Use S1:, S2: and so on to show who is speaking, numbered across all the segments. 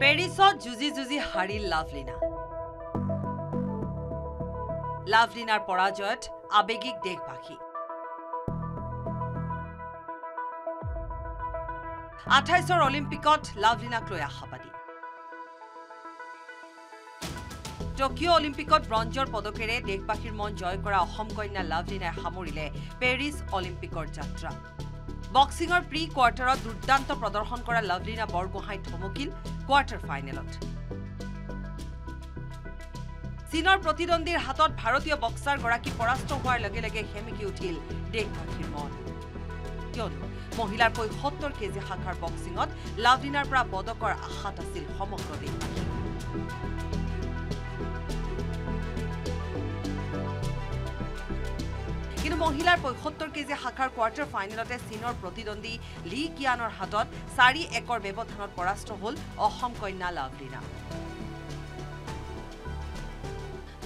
S1: পেৰিছত যুঁজি যুঁজি হাৰিল লাভলীনা লাভলীনাৰ পৰাজয়ত আৱেগিক দেশবাসী। আঠাইছৰ অলিম্পিকত লাভলীনাক লৈ আশাবাদী। টকিঅ' অলিম্পিকত ব্ৰঞ্জৰ পদকেৰে দেশবাসীৰ মন জয় কৰা অসম কন্যা লাভলীনাই সামৰিলে পেৰিছ অলিম্পিকৰ যাত্ৰা। বক্সিঙৰ প্ৰি কোৱাৰ্টাৰত দুৰ্দান্ত প্ৰদৰ্শন কৰা লাভলীনা বৰগোহাঁই থমকিল কোৱাৰ্টাৰ ফাইনেলত। চীনৰ প্ৰতিদ্বন্দ্বীৰ হাতত ভাৰতীয় বক্সাৰগৰাকী পৰাস্ত হোৱাৰ লগে লগে সেমেকি উঠিল দেশবাসীৰ মন। কিয়নো মহিলাৰ পঁয়সত্তৰ কেজি শাখাৰ বক্সিঙত লাভলীনাৰ পৰা পদকৰ আশাত আছিল সমগ্ৰ দেশবাসী। মহিলাৰ পঁয়সত্তৰ কেজি শাখাৰ কোৱাৰ্টাৰ ফাইনেলতে চীনৰ প্ৰতিদ্বন্দ্বী লি কিয়ানৰ হাতত চাৰি একৰ ব্যৱধানত পৰাস্ত হল অসম কন্যা লাভলীনা।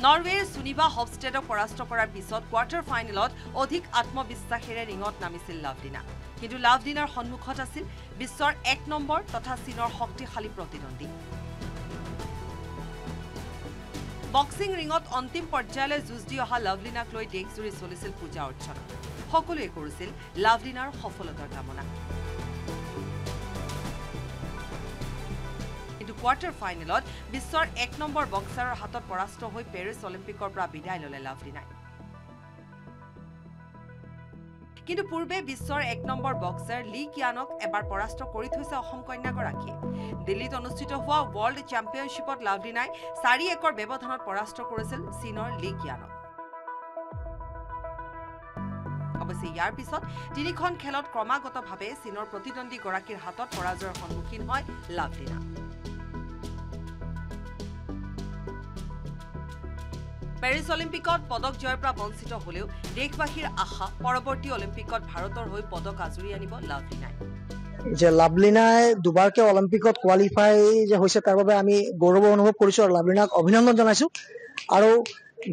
S1: নৰৱেৰ সুনিভা হফষ্টেডক পৰাস্ত কৰাৰ পিছত কোৱাৰ্টাৰ ফাইনেলত অধিক আত্মবিশ্বাসেৰে ৰিঙত নামিছিল লাভলীনা। কিন্তু লাভলীনাৰ সন্মুখত আছিল বিশ্বৰ এক নম্বৰ তথা চীনৰ শক্তিশালী প্ৰতিদ্বন্দ্বী। বক্সিং ৰিঙত অন্তিম পৰ্যায়লৈ যুঁজ দি অহা লাভলীনাক লৈ দেশজুৰি চলিছিল পূজা অৰ্চনা। সকলোৱে কৰিছিল লাভলীনাৰ সফলতাৰ কামনা। কিন্তু কোৱাৰ্টাৰ ফাইনেলত বিশ্বৰ এক নম্বৰ বক্সাৰৰ হাতত পৰাস্ত হৈ পেৰিছ অলিম্পিকৰ পৰা বিদায় ললে লাভলীনাই। কিন্তু পূৰ্বে বিশ্বৰ এক নম্বৰ বক্সাৰ লি কিয়ানক এবাৰ পৰাস্ত কৰি থৈছে অসম কন্যাগৰাকীয়ে। দিল্লীত অনুষ্ঠিত হোৱা ৱৰ্ল্ড চেম্পিয়নশ্বিপত লাভলীনাই চাৰি একৰ ব্যৱধানত পৰাস্ত কৰিছিল চীনৰ লি কিয়ানক। অৱশ্যে ইয়াৰ পিছত তিনিখন খেলত ক্ৰমাগতভাৱে চীনৰ প্ৰতিদ্বন্দ্বীগৰাকীৰ হাতত পৰাজয়ৰ সন্মুখীন হয় লাভলীনা। পেৰিছ অলিম্পিকত পদক জয়ৰ পৰা বঞ্চিত হলেও দেশবাসীৰ আশা পৰৱৰ্তী অলিম্পিকত ভাৰতৰ হৈ পদক আজুৰি আনিব লাভলীনাই
S2: যে লাভলীনাই দুবাৰকে অলিম্পিকত কোৱালিফাই যে হৈছে তাৰ বাবে আমি গৌৰৱ অনুভৱ কৰিছো আৰু লাভলীনাক অভিনন্দন জনাইছো। আৰু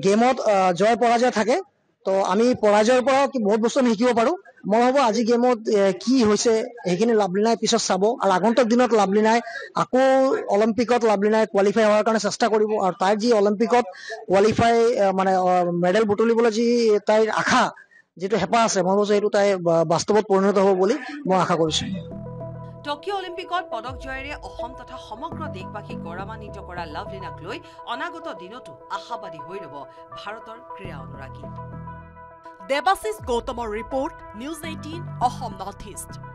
S2: গেমত জয় পৰাজয় থাকে। তো আমি পৰাও কি- বহুত বস্তু আমি শিকিব পাৰো। মই ভাবো আজি গেমত কি হৈছে সেইখিনি লাভলীনাই পিছত চাব। আৰু আগন্তুক দিনত লাভলীনাই আকৌ অলিম্পিকত লাভলীনাই কোৱালিফাই হোৱাৰ কাৰণে চেষ্টা কৰিব। আৰু তাইৰ যি অলিম্পিকত কোৱালিফাই মানে মেডেল বুটলিবলৈ যি তাইৰ আশা যিটো হেঁপাহ আছে মই ভাবো সেইটো তাই বাস্তৱত পৰিণত হ'ব বুলি মই আশা কৰিছো।
S1: টকিঅ' অলিম্পিকত পদক জয়েৰে অসম তথা সমগ্ৰ দেশবাসীক গৌৰৱান্বিত কৰা লাভলীনাক লৈ অনাগত দিনতো আশাবাদী হৈ ৰব ভাৰতৰ ক্ৰীড়া অনুৰাগী।
S3: দেৱাশিষ গৌতমৰ report news eighteen Assam north east.